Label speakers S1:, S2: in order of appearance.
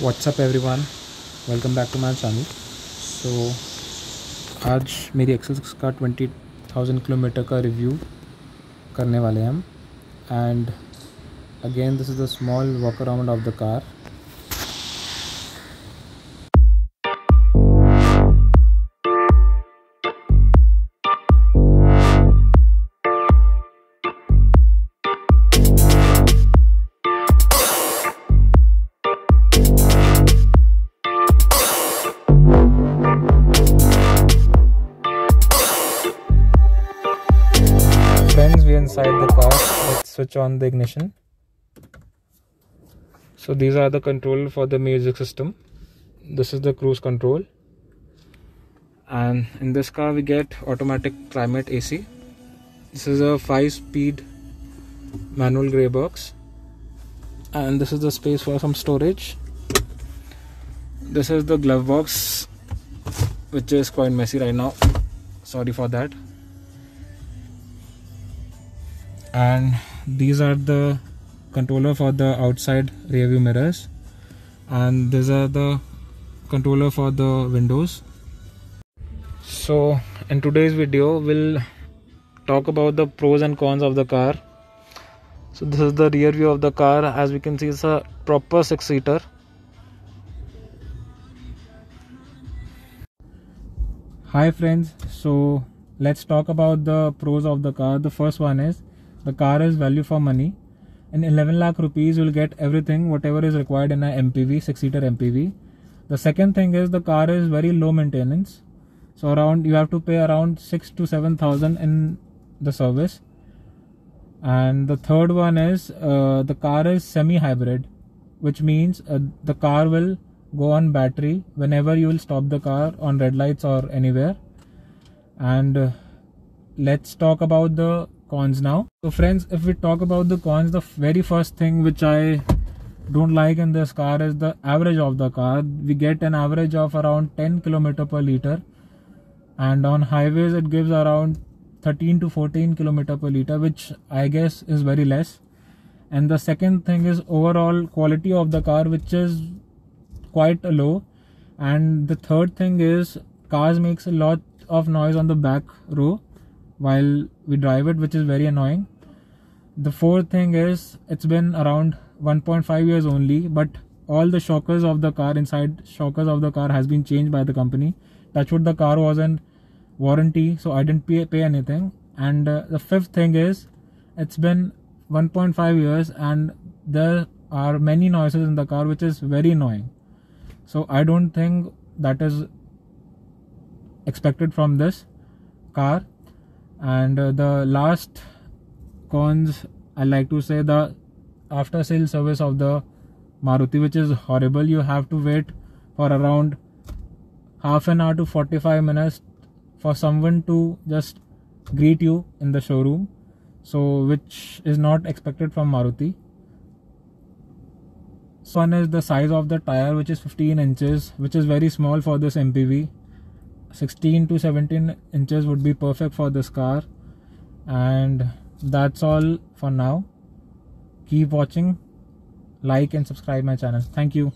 S1: What's up every one welcome back to my channel so आज मेरी Access का twenty thousand kilometre का review करने वाले हैं हम। And again this is the small walk around of the car inside the car let's switch on the ignition. So these are the control for the music system. This is the cruise control. And in this car we get automatic climate AC this is a 5 speed manual gear box. And this is the space for some storage. This is the glove box which is quite messy right now. Sorry for that and these are the controller for the outside rear view mirrors. And these are the controller for the windows. So in today's video we'll talk about the pros and cons of the car. So this is the rear view of the car. As we can see it's a proper six seater hi friends. So let's talk about the pros of the car. The first one is the car is value for money. In 11 lakh rupees you'll get everything whatever is required in a mpv 6 seater mpv the second thing is the car is very low maintenance. So around you have to pay around 6 to 7000 in the service. And the third one is uh, the car is semi hybrid which means uh, the car will go on battery whenever you will stop the car on red lights or anywhere. And uh, let's talk about the cons now. So friends if we talk about the cons the very first thing which i don't like in this car is the average of the car. We get an average of around 10 kilometer per liter. And on highways it gives around 13 to 14 kilometer per liter which i guess is very less. And the second thing is overall quality of the car which is quite low. And the third thing is cars makes a lot of noise on the back row while we drive it which is very annoying. The fourth thing is it's been around 1.5 years only but all the shockers of the car inside shockers of the car has been changed by the company. What the car was in warranty so i didn't pay, pay anything. And uh, the fifth thing is it's been 1.5 years and there are many noises in the car which is very annoying. So i don't think that is expected from this car and uh, the last cons i like to say the after sale service of the maruti which is horrible. You have to wait for around half an hour to 45 minutes for someone to just greet you in the showroom. So which is not expected from maruti. So one is the size of the tire which is 15 inches which is very small for this mpv 16 to 17 inches would be perfect for this car. And that's all for now. Keep watching. Like and subscribe my channel. Thank you